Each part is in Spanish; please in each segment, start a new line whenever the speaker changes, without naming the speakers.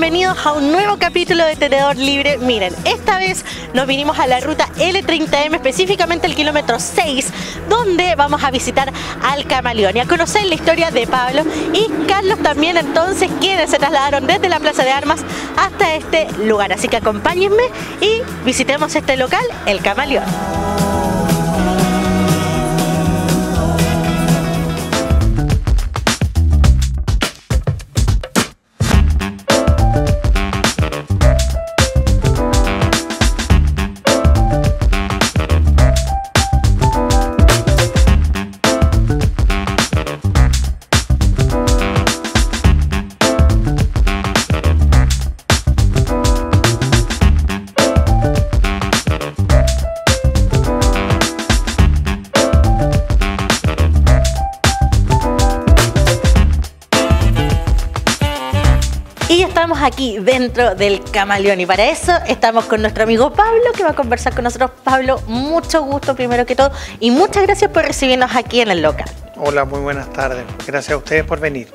Bienvenidos a un nuevo capítulo de Tenedor Libre. Miren, esta vez nos vinimos a la ruta L30M, específicamente el kilómetro 6, donde vamos a visitar al Camaleón y a conocer la historia de Pablo y Carlos también entonces, quienes se trasladaron desde la Plaza de Armas hasta este lugar. Así que acompáñenme y visitemos este local, el Camaleón. Dentro del camaleón y para eso estamos con nuestro amigo Pablo que va a conversar con nosotros. Pablo, mucho gusto primero que todo y muchas gracias por recibirnos aquí en el local.
Hola, muy buenas tardes. Gracias a ustedes por venir.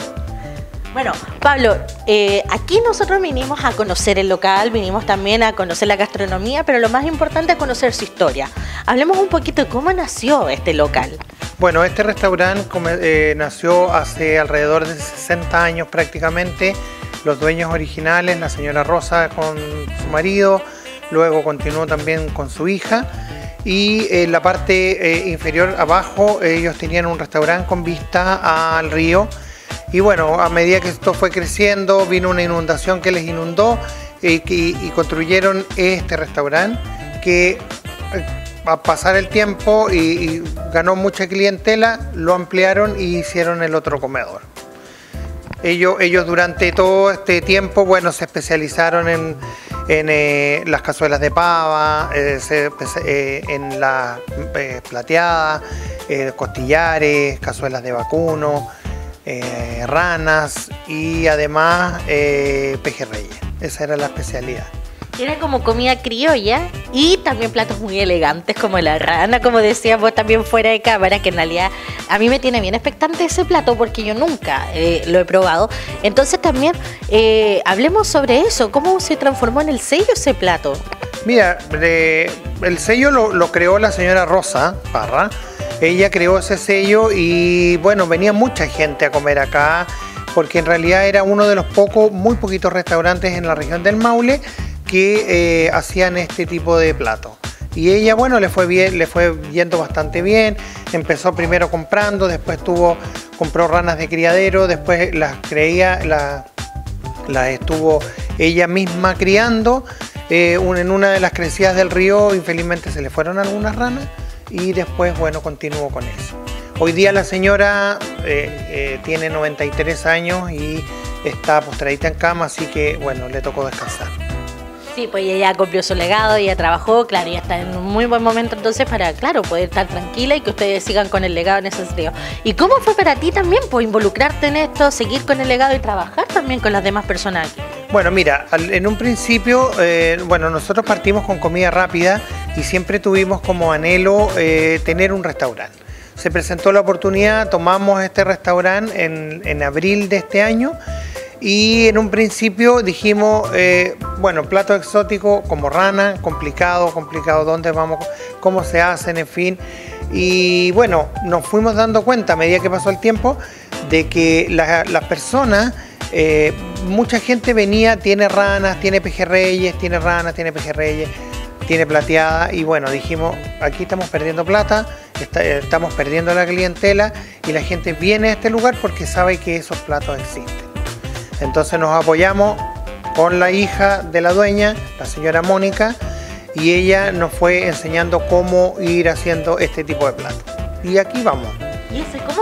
Bueno, Pablo, eh, aquí nosotros vinimos a conocer el local, vinimos también a conocer la gastronomía, pero lo más importante es conocer su historia. Hablemos un poquito de cómo nació este local.
Bueno, este restaurante eh, nació hace alrededor de 60 años prácticamente. Los dueños originales, la señora Rosa con su marido, luego continuó también con su hija. Y en la parte eh, inferior abajo ellos tenían un restaurante con vista al río. Y bueno, a medida que esto fue creciendo, vino una inundación que les inundó y, y- construyeron este restaurante que eh, a pasar el tiempo y, y ganó mucha clientela, lo ampliaron y hicieron el otro comedor. Ellos, ellos durante todo este tiempo, bueno, se especializaron en, en, eh, las cazuelas de pava, eh, eh, en la eh, plateada, eh, costillares, cazuelas de vacuno, ranas y además pejerreyes. Esa era la especialidad.
Era como comida criolla y también platos muy elegantes como la rana, como decíamos también fuera de cámara, que en realidad a mí me tiene bien expectante ese plato porque yo nunca eh, lo he probado. Entonces también eh, hablemos sobre eso, cómo se transformó en el sello ese plato.
Mira, el sello lo, lo creó la señora Rosa Parra. Ella creó ese sello y bueno, venía mucha gente a comer acá porque en realidad era uno de los pocos, muy poquitos restaurantes en la región del Maule que eh, hacían este tipo de plato. Y ella, bueno, le fue bien, le fue yendo bastante bien. Empezó primero comprando, después tuvo, compró ranas de criadero, después las creía, las las estuvo ella misma criando. Eh, en una de las crecidas del río, infelizmente se le fueron algunas ranas y después, bueno, continuó con eso. Hoy día la señora eh, tiene 93 años y está postradita en cama, así que, bueno, le tocó descansar.
Sí, pues ella cumplió su legado, ella trabajó, claro, y está en un muy buen momento entonces para, claro, poder estar tranquila y que ustedes sigan con el legado en ese sentido. ¿Y cómo fue para ti también, pues, involucrarte en esto, seguir con el legado y trabajar también con las demás personas?
Bueno, mira, en un principio, eh, bueno, nosotros partimos con comida rápida y siempre tuvimos como anhelo eh, tener un restaurante. Se presentó la oportunidad, tomamos este restaurante en, en abril de este año y en un principio dijimos, eh, bueno, plato exótico como rana, complicado, complicado, dónde vamos, cómo se hacen, en fin. Y bueno, nos fuimos dando cuenta a medida que pasó el tiempo de que la- las personas, eh, mucha gente venía, tiene ranas, tiene pejerreyes, tiene ranas, tiene pejerreyes, tiene plateada y bueno, dijimos, aquí estamos perdiendo plata, estamos perdiendo la clientela y la gente viene a este lugar porque sabe que esos platos existen. Entonces nos apoyamos con la hija de la dueña, la señora Mónica, y ella nos fue enseñando cómo ir haciendo este tipo de platos. Y aquí vamos.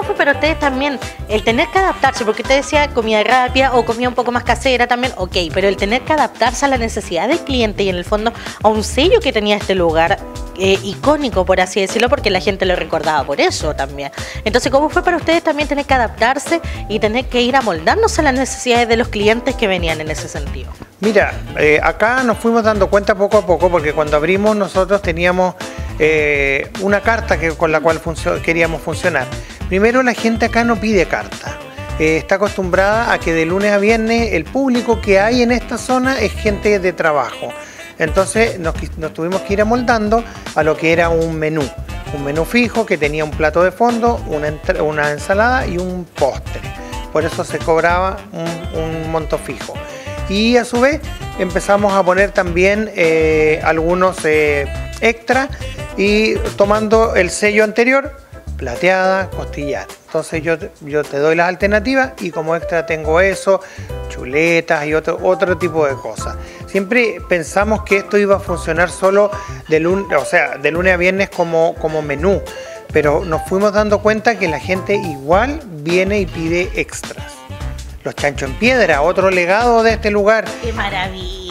Eso, ¿y ¿cómo fue para ustedes también el tener que adaptarse? Porque usted decía comida rápida o comida un poco más casera también, ok, pero el tener que adaptarse a la necesidad del cliente y en el fondo a un sello que tenía este lugar eh, icónico, por así decirlo, porque la gente lo recordaba por eso también. Entonces, ¿cómo fue para ustedes también tener que adaptarse y tener que ir amoldándose a las necesidades de los clientes que venían en ese sentido?
Mira, eh, acá nos fuimos dando cuenta poco a poco porque cuando abrimos nosotros teníamos eh, una carta que, con la cual queríamos funcionar. Primero la gente acá no pide carta. eh, está acostumbrada a que de lunes a viernes el público que hay en esta zona es gente de trabajo. Entonces nos, tuvimos que ir amoldando a lo que era un menú. Un menú fijo que tenía un plato de fondo, una, ensalada y un postre. Por eso se cobraba un, monto fijo. Y a su vez empezamos a poner también eh, algunos eh, extras y tomando el sello anterior, plateada, costillar. Entonces yo, yo te doy las alternativas y como extra tengo eso, chuletas y otro, otro tipo de cosas. Siempre pensamos que esto iba a funcionar solo de lunes, o sea, de lunes a viernes como, como menú, pero nos fuimos dando cuenta que la gente igual viene y pide extras. Los chanchos en piedra, otro legado de este lugar.
¡Qué maravilla!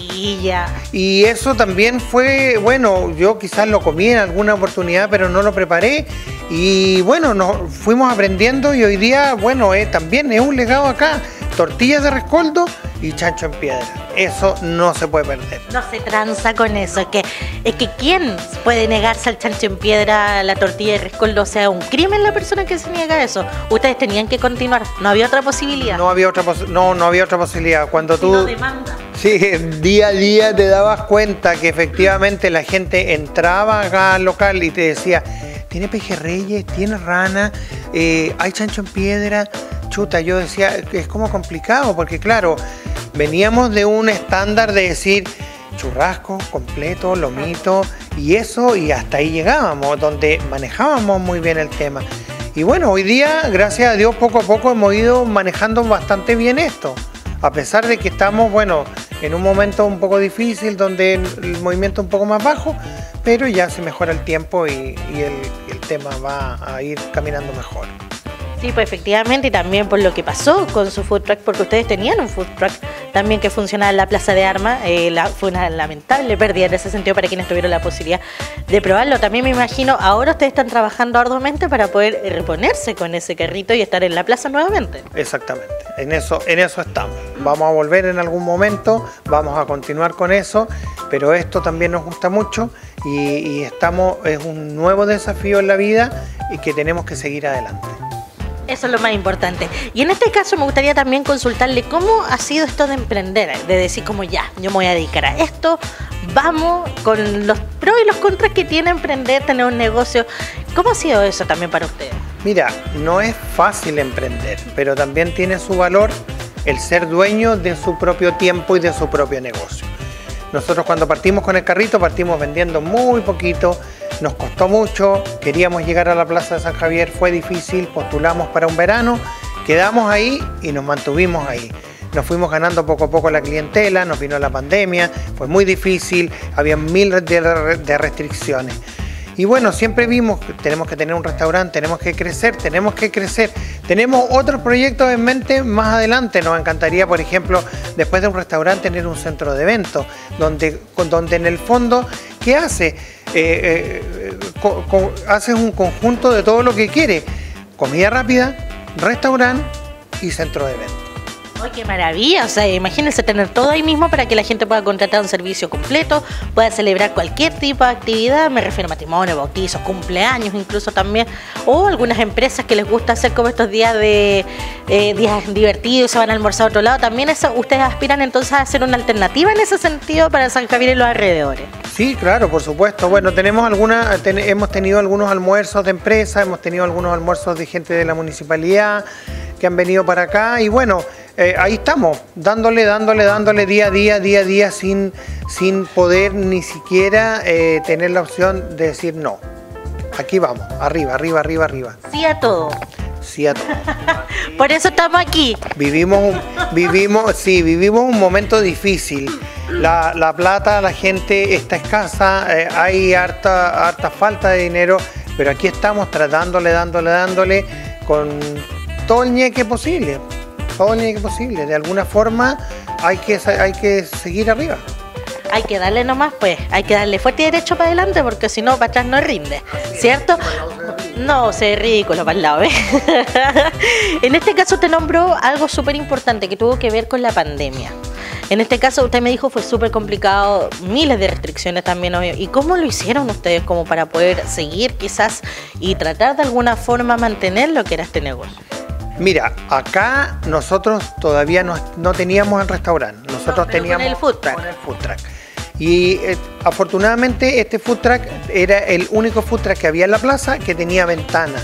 Y eso también fue, bueno, yo quizás lo comí en alguna oportunidad, pero no lo preparé. Y bueno, nos fuimos aprendiendo y hoy día, bueno, eh, también es un legado acá. Tortillas de rescoldo y chancho en piedra. Eso no se puede perder.
No se tranza con eso. Es que, es que ¿quién puede negarse al chancho en piedra, la tortilla de rescoldo? O sea, un crimen la persona que se niega a eso. Ustedes tenían que continuar. No había otra posibilidad.
No había otra, no, no había otra posibilidad. Cuando tú... demanda. Sí, día a día te dabas cuenta que efectivamente la gente entraba acá al local y te decía, tiene pejerreyes, tiene rana, eh, hay chancho en piedra. Chuta, yo decía, es como complicado, porque claro, veníamos de un estándar de decir churrasco completo, lomito, y eso, y hasta ahí llegábamos, donde manejábamos muy bien el tema. Y bueno, hoy día, gracias a Dios, poco a poco hemos ido manejando bastante bien esto. A pesar de que estamos, bueno, en un momento un poco difícil, donde el, movimiento es un poco más bajo, pero ya se mejora el tiempo y, el tema va a ir caminando mejor.
Sí, pues efectivamente, y también por lo que pasó con su food truck, porque ustedes tenían un food truck también que funcionaba en la Plaza de Armas, eh, fue una lamentable pérdida en ese sentido para quienes tuvieron la posibilidad de probarlo. También me imagino, ahora ustedes están trabajando arduamente para poder reponerse con ese carrito y estar en la plaza nuevamente.
Exactamente, en eso, en eso estamos. Vamos a volver en algún momento, vamos a continuar con eso, pero esto también nos gusta mucho y, y estamos, es un nuevo desafío en la vida y que tenemos que seguir adelante.
Eso es lo más importante. Y en este caso me gustaría también consultarle cómo ha sido esto de emprender, de decir como ya, yo me voy a dedicar a esto, vamos con los pros y los contras que tiene emprender, tener un negocio. ¿Cómo ha sido eso también para ustedes?
Mira, no es fácil emprender, pero también tiene su valor el ser dueño de su propio tiempo y de su propio negocio. Nosotros cuando partimos con el carrito partimos vendiendo muy poquito, nos costó mucho, queríamos llegar a la Plaza de San Javier, fue difícil, postulamos para un verano, quedamos ahí y nos mantuvimos ahí. Nos fuimos ganando poco a poco la clientela, nos vino la pandemia, fue muy difícil, había miles de restricciones. Y bueno, siempre vimos que tenemos que tener un restaurante, tenemos que crecer, tenemos que crecer. Tenemos otros proyectos en mente más adelante. Nos encantaría, por ejemplo, después de un restaurante, tener un centro de eventos, donde, donde en el fondo, ¿qué hace? Eh, eh, haces un conjunto de todo lo que quiere. Comida rápida, restaurante y centro de eventos.
¡Ay, qué maravilla! O sea, imagínense tener todo ahí mismo para que la gente pueda contratar un servicio completo, pueda celebrar cualquier tipo de actividad, me refiero a matrimonio, bautizos, cumpleaños incluso también, o algunas empresas que les gusta hacer como estos días de eh, días divertidos, se van a almorzar a otro lado, también eso, ustedes aspiran entonces a hacer una alternativa en ese sentido para San Javier y los alrededores.
Sí, claro, por supuesto. Bueno, tenemos alguna, hemos tenido algunos almuerzos de empresas, hemos tenido algunos almuerzos de gente de la municipalidad que han venido para acá y bueno, eh, ahí estamos, dándole, dándole, dándole día a día, día a día, sin, sin poder ni siquiera eh, tener la opción de decir no. Aquí vamos, arriba, arriba, arriba, arriba.
Sí a todo.
Sí a todo.
Por eso estamos aquí.
Vivimos, vivimos, sí, vivimos un momento difícil. La, plata, la gente está escasa, eh, hay harta, harta falta de dinero, pero aquí estamos tratándole, dándole, dándole con todo el ñeque posible todo el que posible. De alguna forma hay que, hay que seguir arriba.
Hay que darle nomás, pues, hay que darle fuerte y derecho para adelante porque si no, para atrás no rinde, ¿cierto? No, se ridículo para el lado, en este caso te nombró algo súper importante que tuvo que ver con la pandemia. En este caso, usted me dijo fue súper complicado, miles de restricciones también. ¿Y cómo lo hicieron ustedes como para poder seguir quizás y tratar de alguna forma mantener lo que era este negocio?
Mira, acá nosotros todavía no, no teníamos el restaurante, nosotros teníamos
con el food truck.
con el food. Y eh, afortunadamente este food truck era el único food truck que había en la plaza que tenía ventana.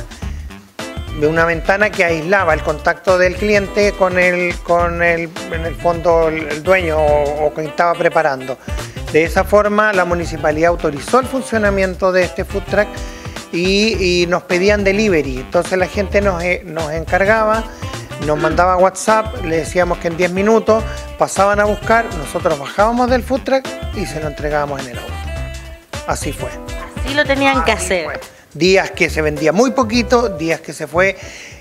De una ventana que aislaba el contacto del cliente con el, con el, en el fondo el, dueño o, o quien estaba preparando. De esa forma la municipalidad autorizó el funcionamiento de este food truck y, y nos pedían delivery. Entonces la gente nos, eh, nos encargaba, nos mandaba WhatsApp, le decíamos que en 10 minutos pasaban a buscar, nosotros bajábamos del food truck y se lo entregábamos en el auto. Así fue.
Sí lo tenían que
Así
hacer.
fue. Días que se vendía muy poquito, días que se fue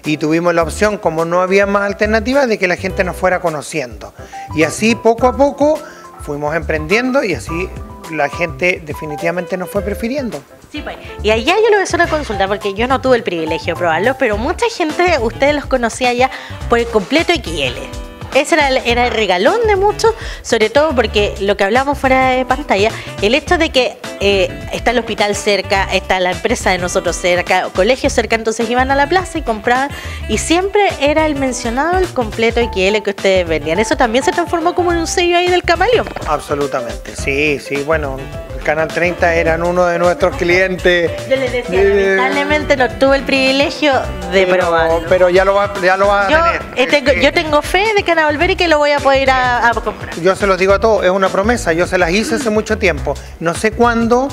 y tuvimos la opción, como no había más alternativas, de que la gente nos fuera conociendo. Y así poco a poco fuimos emprendiendo y así la gente definitivamente nos fue prefiriendo.
Pues. Y allá yo le voy a hacer una consulta porque yo no tuve el privilegio de probarlo, pero mucha gente, ustedes los conocía ya por el completo XL. Ese era el, era el regalón de muchos, sobre todo porque lo que hablamos fuera de pantalla, el hecho de que eh, está el hospital cerca, está la empresa de nosotros cerca, colegio cerca, entonces iban a la plaza y compraban, y siempre era el mencionado el completo XL que ustedes vendían. Eso también se transformó como en un sello ahí del camaleón.
Absolutamente, sí, sí, bueno, Canal 30 eran uno de nuestros clientes.
Yo les decía,
Eh,
lamentablemente no tuve el privilegio de
pero,
probarlo.
pero ya lo va, ya lo va a
Yo,
tener.
eh, tengo,
Eh,
yo tengo fe de que van a volver y que lo voy a poder ir a, a comprar.
Yo se los digo a todos, es una promesa, yo se las hice hace mucho tiempo. No sé cuándo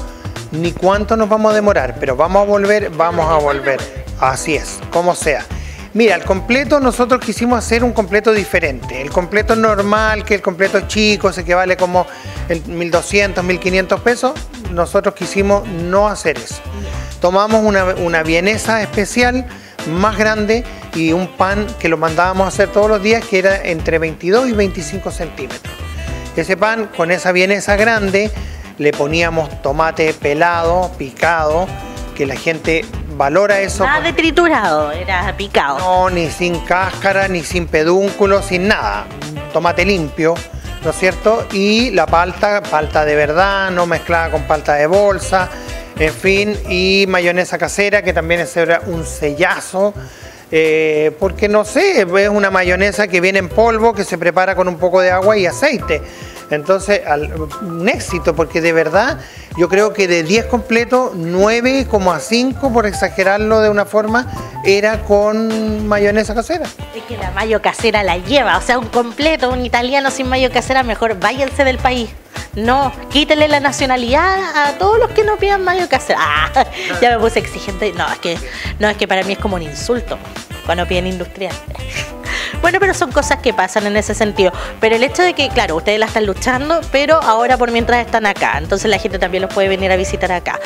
ni cuánto nos vamos a demorar, pero vamos a volver, vamos a volver. Así es, como sea. Mira, el completo nosotros quisimos hacer un completo diferente. El completo normal, que el completo chico, ese que vale como el 1200, 1500 pesos, nosotros quisimos no hacer eso. Tomamos una, una vienesa especial más grande y un pan que lo mandábamos a hacer todos los días que era entre 22 y 25 centímetros. Ese pan con esa vienesa grande le poníamos tomate pelado, picado, que la gente valora eso.
Nada de triturado, era picado.
No, ni sin cáscara, ni sin pedúnculo, sin nada. Tomate limpio, ¿no es cierto? Y la palta, palta de verdad, no mezclada con palta de bolsa, en fin, y mayonesa casera, que también es un sellazo. eh, porque no sé, es una mayonesa que viene en polvo, que se prepara con un poco de agua y aceite. Entonces, un éxito, porque de verdad yo creo que de 10 completos, 9,5 por exagerarlo de una forma, era con mayonesa casera.
Es que la mayo casera la lleva, o sea, un completo, un italiano sin mayo casera, mejor váyanse del país. No, quítele la nacionalidad a todos los que no pidan mayo casera. Ah, ya me puse exigente. No, es que no, es que para mí es como un insulto cuando piden industrial. Bueno, pero son cosas que pasan en ese sentido. Pero el hecho de que, claro, ustedes la están luchando, pero ahora por mientras están acá. Entonces la gente también los puede venir a visitar acá.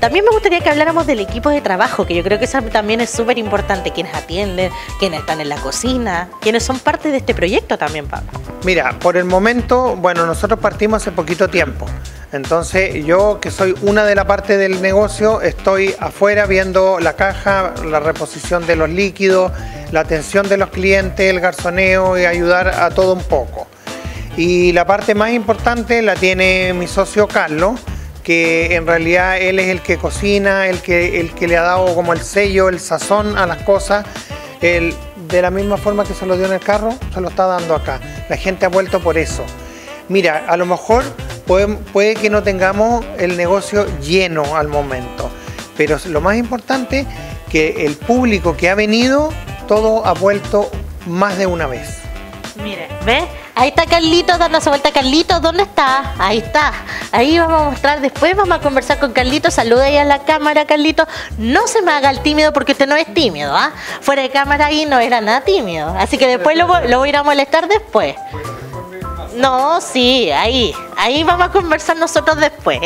También me gustaría que habláramos del equipo de trabajo, que yo creo que eso también es súper importante. Quienes atienden, quienes están en la cocina, quienes son parte de este proyecto también, Pablo.
Mira, por el momento, bueno, nosotros partimos hace poquito tiempo. Entonces, yo que soy una de la parte del negocio, estoy afuera viendo la caja, la reposición de los líquidos, la atención de los clientes, el garzoneo y ayudar a todo un poco. Y la parte más importante la tiene mi socio Carlos, que en realidad él es el que cocina, el que, el que le ha dado como el sello, el sazón a las cosas. Él, de la misma forma que se lo dio en el carro, se lo está dando acá. La gente ha vuelto por eso. Mira, a lo mejor puede, que no tengamos el negocio lleno al momento, pero lo más importante que el público que ha venido, todo ha vuelto más de una vez.
Mire, ¿ves? Ahí está Carlitos dándose vuelta. Carlitos, ¿dónde está? Ahí está. Ahí vamos a mostrar después, vamos a conversar con Carlitos. Saluda ahí a la cámara, Carlitos. No se me haga el tímido porque usted no es tímido, ¿ah? Fuera de cámara ahí no era nada tímido. Así que después lo, lo voy a ir a molestar después. No, sí, ahí. Ahí vamos a conversar nosotros después.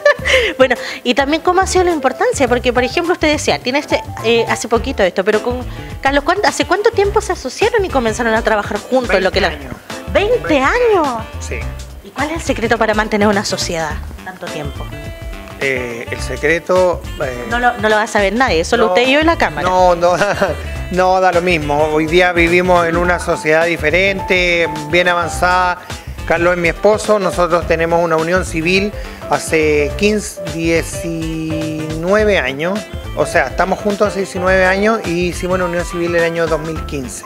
bueno, y también cómo ha sido la importancia, porque por ejemplo usted decía, tiene este, eh, hace poquito esto, pero con Carlos, ¿cuánto- ¿hace cuánto tiempo se asociaron y comenzaron a trabajar juntos? Lo que la-
20 años.
20 años.
Sí.
¿Y cuál es el secreto para mantener una sociedad tanto tiempo?
Eh, el secreto... eh,
No lo, no lo va a saber nadie, solo
No,
usted y yo y la cámara.
No, no, no da lo mismo. Hoy día vivimos en una sociedad diferente, bien avanzada. Carlos es mi esposo, nosotros tenemos una unión civil hace 15, 19 años, o sea, estamos juntos hace 19 años y hicimos la unión civil el año 2015.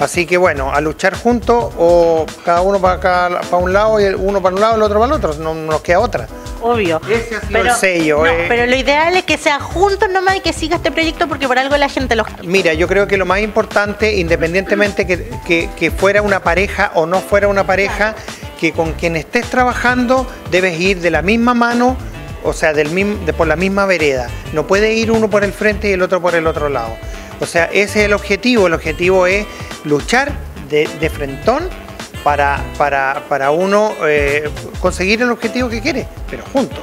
Así que bueno, a luchar juntos o cada uno para, un lado y uno para un lado el otro para el otro, no nos queda otra.
Obvio.
Ese ha sido
pero,
el sello. eh.
pero lo ideal es que sean juntos nomás y que siga este proyecto porque por algo la gente los
Mira, yo creo que lo más importante, independientemente que, que- que fuera una pareja o no fuera una pareja, que con quien estés trabajando debes ir de la misma mano, o sea, del mismo, de por la misma vereda. No puede ir uno por el frente y el otro por el otro lado. O sea, ese es el objetivo. El objetivo es luchar de, de frentón para, para, para uno eh, conseguir el objetivo que quiere, pero juntos.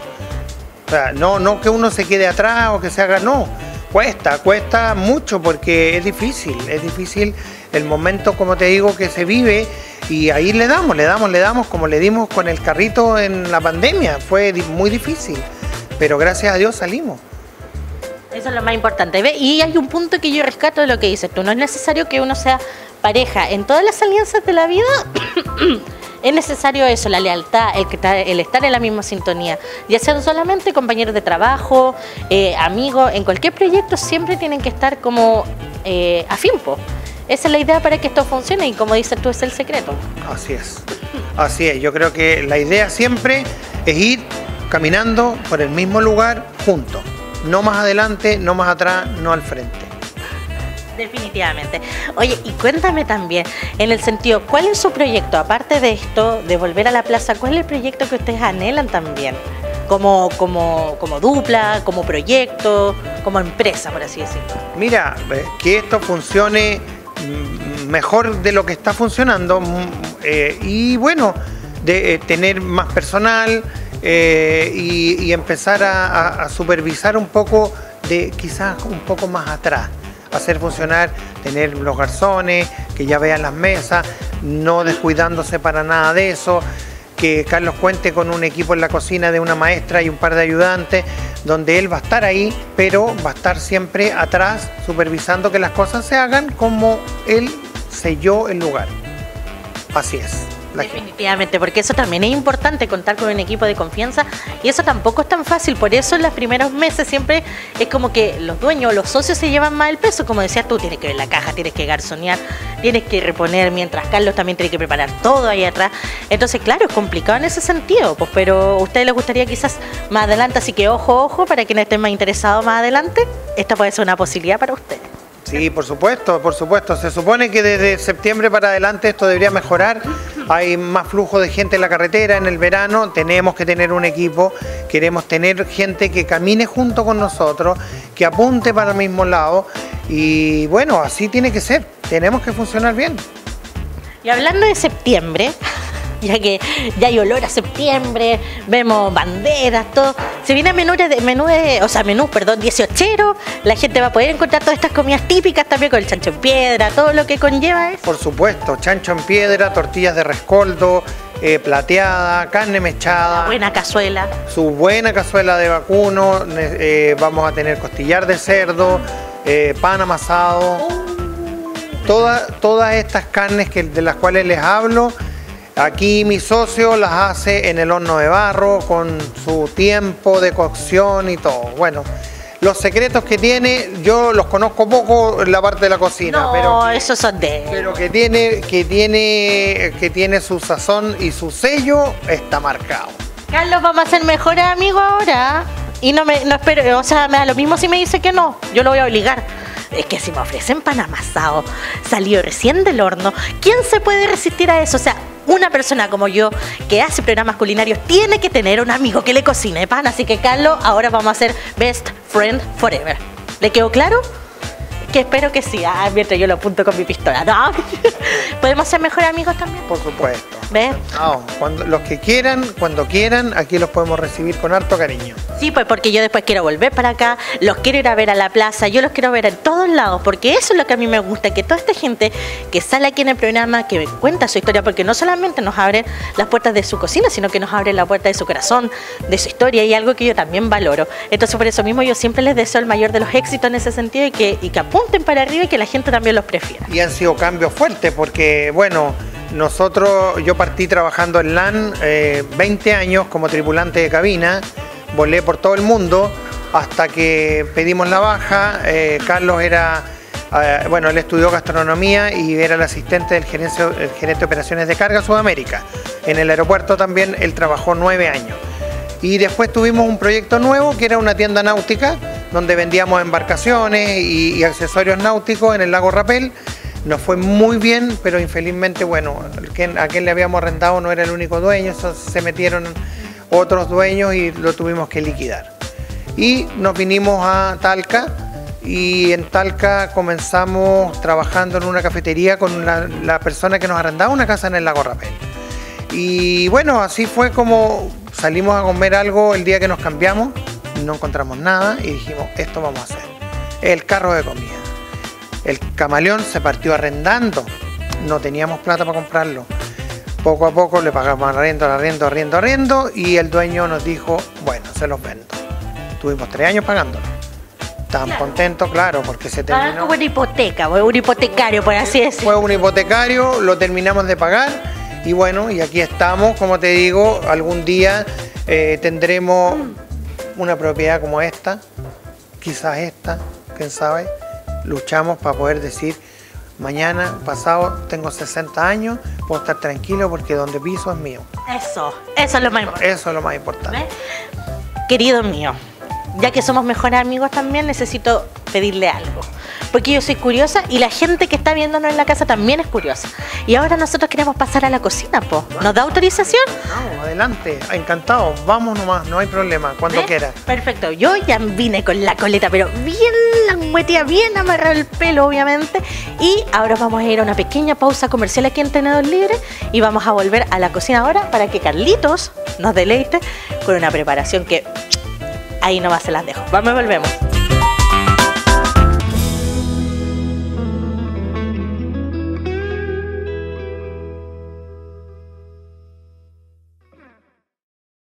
O sea, no, no que uno se quede atrás o que se haga, no. Cuesta, cuesta mucho porque es difícil, es difícil el momento, como te digo, que se vive y ahí le damos, le damos, le damos como le dimos con el carrito en la pandemia. Fue muy difícil, pero gracias a Dios salimos.
Eso es lo más importante. ¿ve? Y hay un punto que yo rescato de lo que dices tú. No es necesario que uno sea pareja. En todas las alianzas de la vida es necesario eso, la lealtad, el, que el estar en la misma sintonía. Ya sean solamente compañeros de trabajo, eh, amigos, en cualquier proyecto siempre tienen que estar como eh, a fin, po. Esa es la idea para que esto funcione y como dices tú es el secreto.
Así es. Así es. Yo creo que la idea siempre es ir caminando por el mismo lugar juntos. No más adelante, no más atrás, no al frente.
Definitivamente. Oye, y cuéntame también, en el sentido, ¿cuál es su proyecto? Aparte de esto, de volver a la plaza, ¿cuál es el proyecto que ustedes anhelan también? Como, como, como dupla, como proyecto, como empresa, por así decirlo.
Mira, eh, que esto funcione mm, mejor de lo que está funcionando mm, eh, y bueno, de eh, tener más personal y, empezar a- a supervisar un poco de quizás un poco más atrás, hacer funcionar, tener los garzones, que ya vean las mesas, no descuidándose para nada de eso que Carlos cuente con un equipo en la cocina de una maestra y un par de ayudantes, donde él va a estar ahí, pero va a estar siempre atrás, supervisando que las cosas se hagan como él selló el lugar. Así es. La gente.
Definitivamente, porque eso también es importante, contar con un equipo de confianza y eso tampoco es tan fácil, por eso en los primeros meses siempre es como que los dueños, los socios se llevan más el peso, como decías tú, tienes que ver la caja, tienes que garzonear, tienes que reponer, mientras Carlos también tiene que preparar todo ahí atrás, entonces claro, es complicado en ese sentido, pues pero a ustedes les gustaría quizás más adelante, así que ojo, ojo, para quienes estén más interesados más adelante, esta puede ser una posibilidad para ustedes.
Sí, por supuesto, por supuesto. Se supone que desde septiembre para adelante esto debería mejorar. Hay más flujo de gente en la carretera en el verano. Tenemos que tener un equipo. Queremos tener gente que camine junto con nosotros, que apunte para el mismo lado. Y bueno, así tiene que ser. Tenemos que funcionar bien.
Y hablando de septiembre, ya que ya hay olor a septiembre, vemos banderas, todo. Se viene menú de, menú de- o sea, menú, perdón, 18 La gente va a poder encontrar todas estas comidas típicas también con el chancho en piedra, todo lo que conlleva eso.
Por supuesto, chancho en piedra, tortillas de rescoldo, eh, plateada, carne mechada.
Buena cazuela.
su buena cazuela de vacuno, eh, vamos a tener costillar de cerdo, eh, pan amasado, Toda- todas estas carnes que, de las cuales les hablo, aquí mi socio las hace en el horno de barro con su tiempo de cocción y todo. Bueno, los secretos que tiene, yo los conozco poco en la parte de la cocina,
No,
pero
esos son de.
pero que tiene, que tiene, que tiene su sazón y su sello está marcado.
Carlos, vamos a ser mejores amigos ahora. Y no me no espero, o sea, me da lo mismo si me dice que no. Yo lo voy a obligar. Es que si me ofrecen pan amasado, salió recién del horno, ¿quién se puede resistir a eso? O sea, una persona como yo que hace programas culinarios tiene que tener un amigo que le cocine pan. Así que, Carlos, ahora vamos a ser best friend forever. ¿Le quedó claro? Que espero que sí. Ah, mientras yo lo apunto con mi pistola. No. ¿Podemos ser mejores amigos también?
Por supuesto.
¿Ves?
No, cuando, los que quieran, cuando quieran, aquí los podemos recibir con harto cariño.
Sí, pues porque yo después quiero volver para acá, los quiero ir a ver a la plaza, yo los quiero ver en todos lados, porque eso es lo que a mí me gusta, que toda esta gente que sale aquí en el programa, que cuenta su historia, porque no solamente nos abre las puertas de su cocina, sino que nos abre la puerta de su corazón, de su historia, y algo que yo también valoro. Entonces por eso mismo yo siempre les deseo el mayor de los éxitos en ese sentido y que, y que apunten para arriba y que la gente también los prefiera.
Y han sido cambios fuertes porque, bueno, nosotros, yo partí trabajando en LAN eh, 20 años como tripulante de cabina, volé por todo el mundo hasta que pedimos la baja. Eh, Carlos era, eh, bueno, él estudió gastronomía y era el asistente del gerente, gerente de operaciones de carga Sudamérica. En el aeropuerto también él trabajó nueve años. Y después tuvimos un proyecto nuevo que era una tienda náutica donde vendíamos embarcaciones y, accesorios náuticos en el lago Rapel. Nos fue muy bien, pero infelizmente, bueno, a quien le habíamos arrendado no era el único dueño, se metieron otros dueños y lo tuvimos que liquidar. Y nos vinimos a Talca y en Talca comenzamos trabajando en una cafetería con la, persona que nos arrendaba una casa en el lago Rapel. Y bueno, así fue como salimos a comer algo el día que nos cambiamos, no encontramos nada y dijimos, esto vamos a hacer. El carro de comida. El camaleón se partió arrendando, no teníamos plata para comprarlo. Poco a poco le pagamos arriendo, arriendo, arriendo, arriendo y el dueño nos dijo, bueno, se los vendo. Tuvimos tres años pagándolo. Tan contento, claro, porque se terminó.
Fue una hipoteca, fue un hipotecario, por así decirlo.
Fue un hipotecario, lo terminamos de pagar y bueno, y aquí estamos, como te digo, algún día eh, tendremos una propiedad como esta, quizás esta, quién sabe. Luchamos para poder decir, mañana, pasado, tengo 60 años, puedo estar tranquilo porque donde piso es mío.
Eso, eso es lo más importante.
Eso es lo más importante.
Querido mío, ya que somos mejores amigos también, necesito pedirle algo porque yo soy curiosa y la gente que está viéndonos en la casa también es curiosa. Y ahora nosotros queremos pasar a la cocina, po. ¿Nos da autorización?
Vamos, adelante, encantado, vamos nomás, no hay problema, cuando quieras.
Perfecto, yo ya vine con la coleta, pero bien languetía, bien amarrado el pelo, obviamente. Y ahora vamos a ir a una pequeña pausa comercial aquí en Tenedor Libre y vamos a volver a la cocina ahora para que Carlitos nos deleite con una preparación que ahí nomás se las dejo. Vamos volvemos.